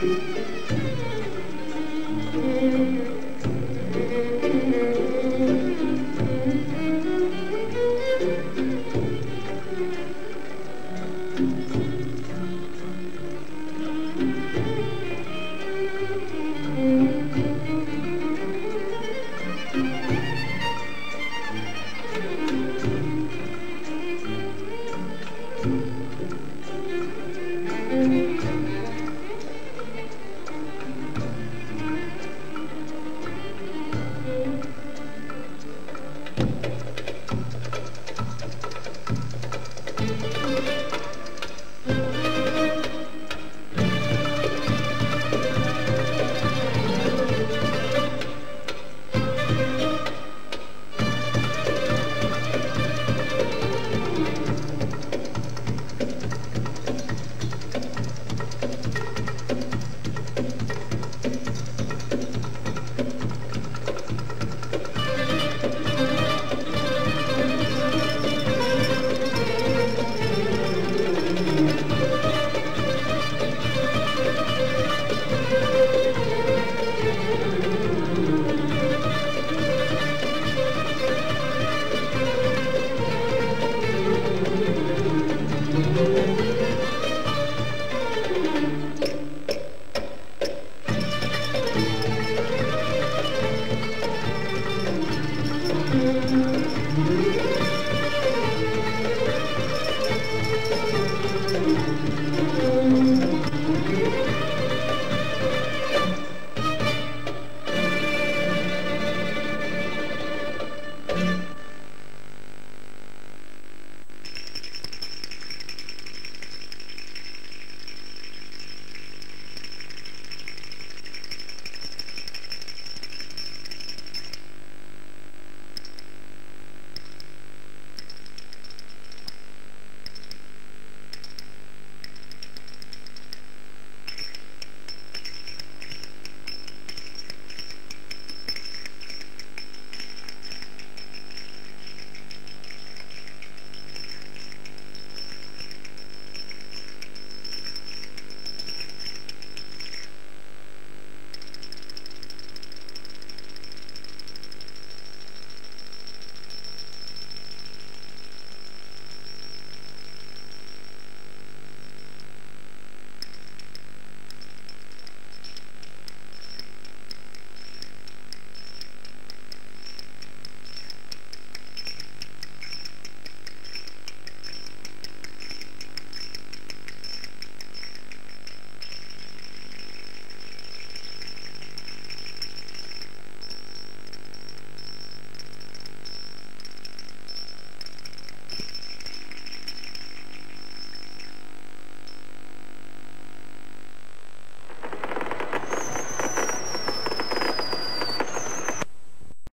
Música